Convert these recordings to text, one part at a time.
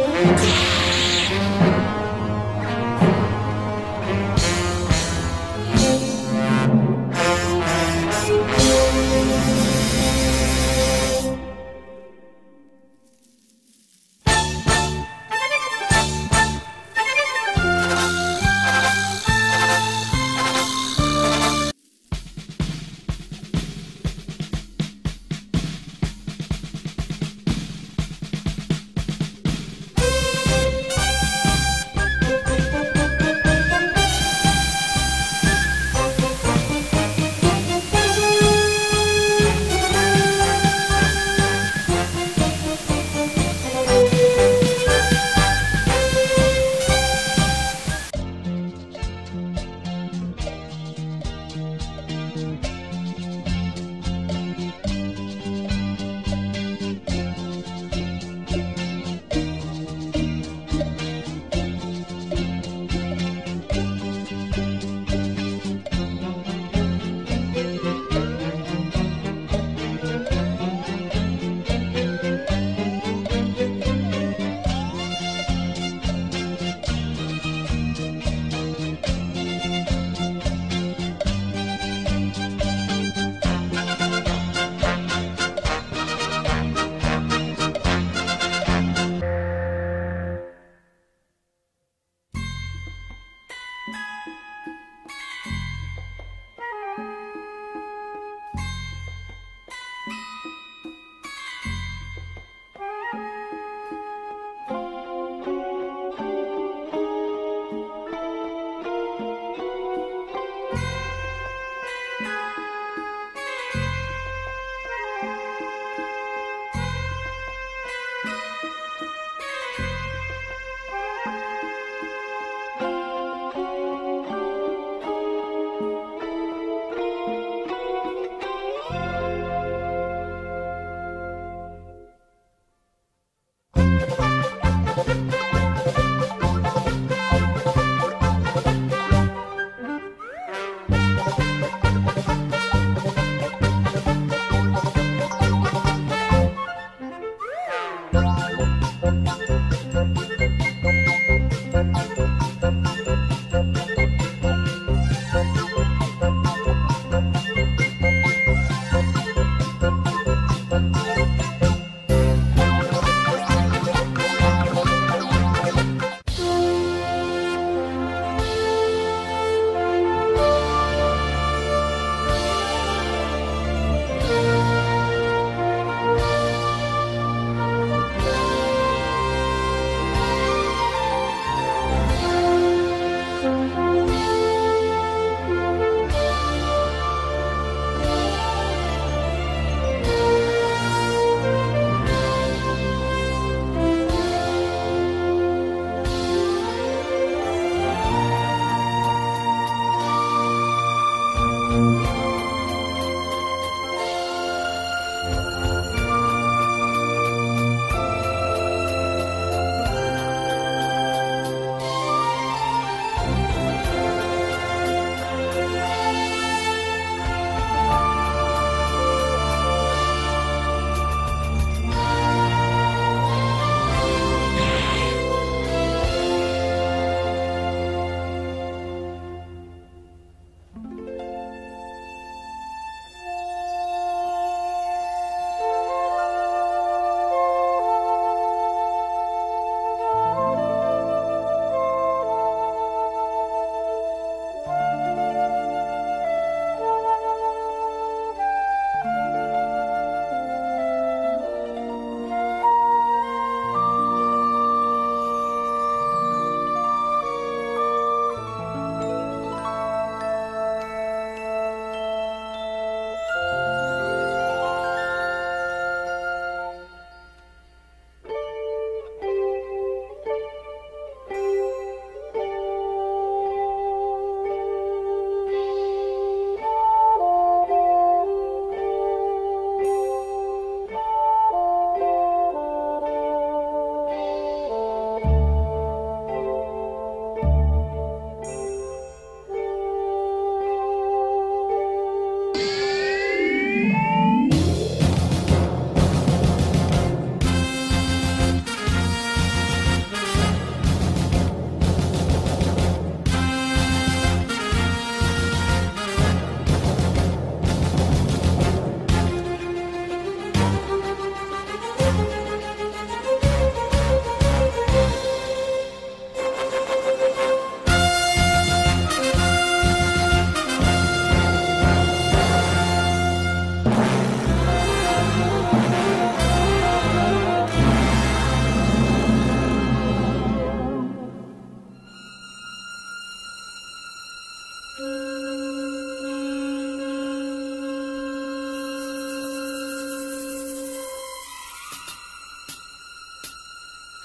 Música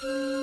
Thank you.